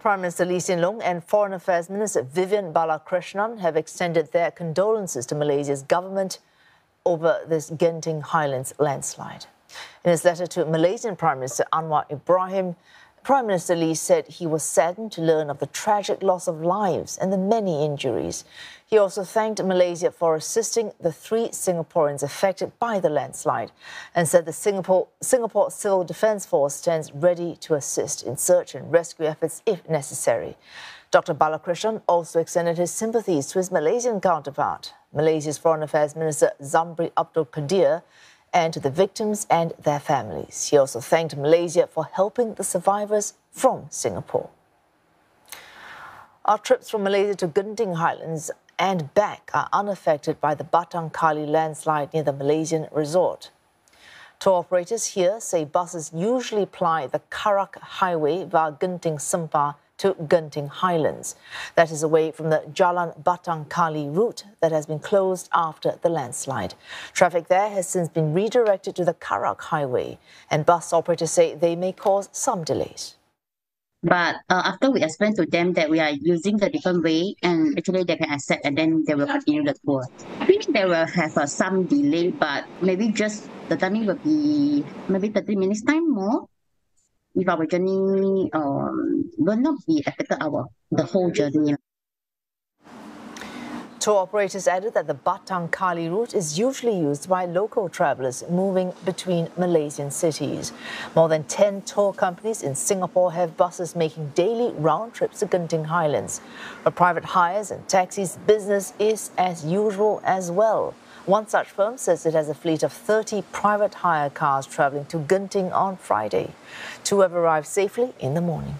Prime Minister Lee Hsien Loong and Foreign Affairs Minister Vivian Balakrishnan have extended their condolences to Malaysia's government over this Genting Highlands landslide. In his letter to Malaysian Prime Minister Anwar Ibrahim, Prime Minister Lee said he was saddened to learn of the tragic loss of lives and the many injuries. He also thanked Malaysia for assisting the three Singaporeans affected by the landslide and said the Singapore, Singapore Civil Defence Force stands ready to assist in search and rescue efforts if necessary. Dr. Balakrishnan also extended his sympathies to his Malaysian counterpart, Malaysia's Foreign Affairs Minister Zambry Abdul Kadir, and to the victims and their families. He also thanked Malaysia for helping the survivors from Singapore. Our trips from Malaysia to Genting Highlands and back are unaffected by the Batang Kali landslide near the Malaysian resort. Tour operators here say buses usually ply the Karak Highway via Genting Sempah to Genting Highlands. That is away from the Jalan Batang Kali route that has been closed after the landslide. Traffic there has since been redirected to the Karak Highway, and bus operators say they may cause some delays. But uh, after we explain to them that we are using the different way, and actually they can accept, and then they will continue the tour. I think they will have uh, some delay, but maybe just the timing will be maybe 30 minutes time more if our journey um, will not be affected our the whole journey. Tour operators added that the Batang Kali route is usually used by local travelers moving between Malaysian cities. More than 10 tour companies in Singapore have buses making daily round trips to Genting Highlands. For private hires and taxis, business is as usual as well. One such firm says it has a fleet of 30 private hire cars traveling to Genting on Friday. Two have arrived safely in the morning.